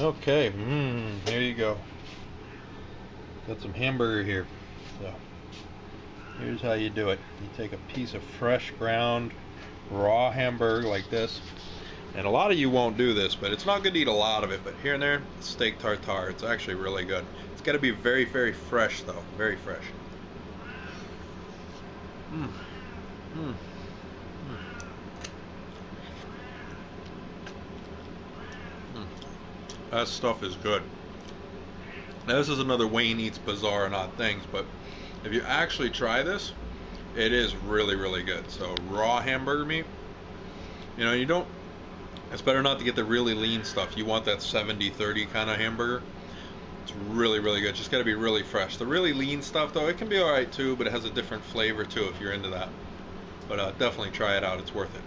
Okay, mmm, there you go. Got some hamburger here. So, here's how you do it. You take a piece of fresh ground raw hamburger like this. And a lot of you won't do this, but it's not good to eat a lot of it. But here and there, steak tartare. It's actually really good. It's got to be very, very fresh, though. Very fresh. Mmm. Mmm. That stuff is good. Now, this is another Wayne Eats Bizarre and Odd Things, but if you actually try this, it is really, really good. So, raw hamburger meat, you know, you don't, it's better not to get the really lean stuff. You want that 70 30 kind of hamburger. It's really, really good. Just got to be really fresh. The really lean stuff, though, it can be alright too, but it has a different flavor too if you're into that. But uh, definitely try it out, it's worth it.